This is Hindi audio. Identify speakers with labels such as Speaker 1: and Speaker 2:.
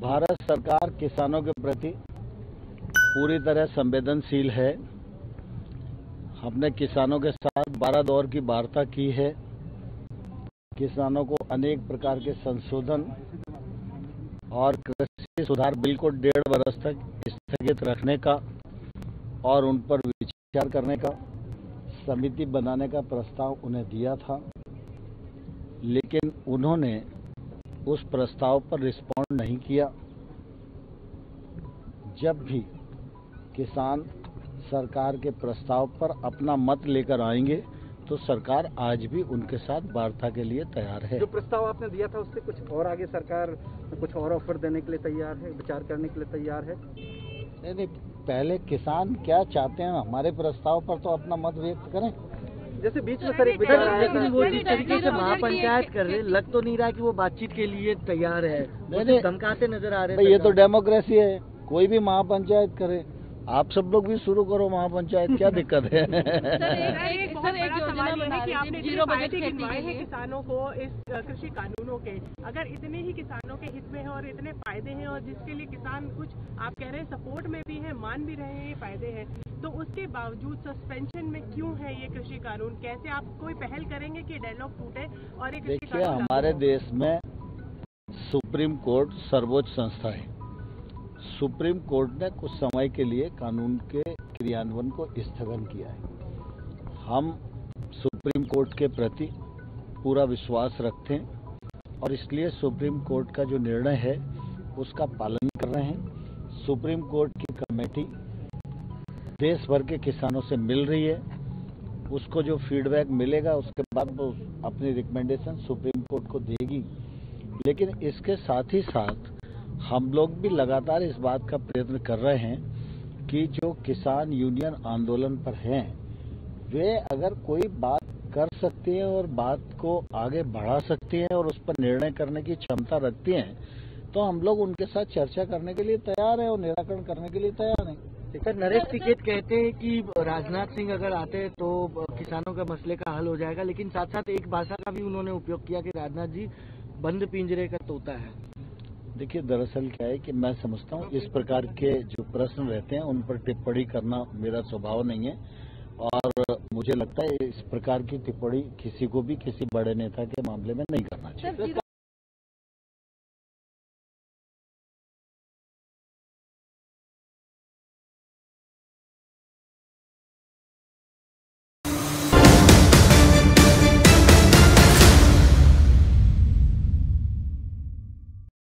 Speaker 1: भारत सरकार किसानों के प्रति पूरी तरह संवेदनशील है। हमने किसानों के साथ बारह दौर की वार्ता की है। किसानों को अनेक प्रकार के संशोधन और कृषि सुधार बिल को डेढ़ वर्ष तक स्थगित रखने का और उन पर विचार करने का, समिति बनाने का प्रस्ताव उन्हें दिया था। लेकिन उन्होंने उस प्रस्ताव पर रिस्पॉन्ड नहीं किया। जब भी किसान सरकार के प्रस्ताव पर अपना मत लेकर आएँगे तो सरकार आज भी उनके साथ वार्ता के लिए तैयार है।
Speaker 2: जो प्रस्ताव आपने दिया था उससे कुछ और आगे सरकार कुछ और ऑफ़र देने के लिए तैयार है विचार करने के लिए तैयार है?
Speaker 1: नहीं नहीं पहले किसान क्या चाहते हैं? हमारे प्रस्ताव पर तो अपना मत व्यक्त करें।
Speaker 2: जैसे बीच में सर
Speaker 3: लेकिन वो जिस तरीके से महापंचायत कर रहे लग तो नहीं रहा कि वो बातचीत के लिए तैयार है। धमकाते नज़र आ रहे
Speaker 1: भाई ये तो डेमोक्रेसी है कोई भी महापंचायत करे आप सब लोग भी शुरू करो महापंचायत क्या दिक्कत है?
Speaker 4: सर एक
Speaker 5: एक
Speaker 4: एक सर एक
Speaker 5: सवाल है कि आपने
Speaker 4: ज़ीरो बजट
Speaker 5: फ़ायदे
Speaker 4: खेती
Speaker 5: गिनवाए
Speaker 4: के
Speaker 5: हैं।
Speaker 4: लिए
Speaker 5: किसानों को इस कृषि कानूनों के अगर इतने ही किसानों के हित में है और इतने फ़ायदे हैं और जिसके लिए किसान कुछ आप कह रहे हैं सपोर्ट में भी है मान भी रहे हैं ये फ़ायदे हैं। तो उसके बावजूद सस्पेंशन में क्यों है ये कृषि कानून? कैसे आप कोई पहल करेंगे कि डायलॉग टूटे और ये कृषि
Speaker 1: देखिए हमारे देश में सुप्रीम कोर्ट सर्वोच्च संस्था है। सुप्रीम कोर्ट ने कुछ समय के लिए कानून के क्रियान्वयन को स्थगन किया है। हम सुप्रीम कोर्ट के प्रति पूरा विश्वास रखते हैं और इसलिए सुप्रीम कोर्ट का जो निर्णय है उसका पालन कर रहे हैं। सुप्रीम कोर्ट की कमेटी देश भर के किसानों से मिल रही है। उसको जो फीडबैक मिलेगा, उसके बाद वो अपनी रिकमेंडेशन सुप्रीम कोर्ट को देगी। लेकिन इसके साथ ही साथ हम लोग भी लगातार इस बात का प्रयत्न कर रहे हैं कि जो किसान यूनियन आंदोलन पर हैं, वे अगर कोई बात कर सकती हैं और बात को आगे बढ़ा सकती हैं और उस पर निर्णय करने की क्षमता रखती हैं तो हम लोग उनके साथ चर्चा करने के लिए तैयार हैं और निराकरण करने के लिए तैयार
Speaker 3: सर नरेश टिकेत कहते हैं कि राजनाथ सिंह अगर आते हैं तो किसानों का मसले का हल हो जाएगा लेकिन साथ साथ एक भाषा का भी उन्होंने उपयोग किया कि राजनाथ जी बंद पिंजरे का तोता है।
Speaker 1: देखिए दरअसल क्या है कि मैं समझता हूँ इस प्रकार के जो प्रश्न रहते हैं उन पर टिप्पणी करना मेरा स्वभाव नहीं है। और मुझे लगता है इस प्रकार की टिप्पणी किसी को भी किसी बड़े नेता के मामले में नहीं करना चाहिए।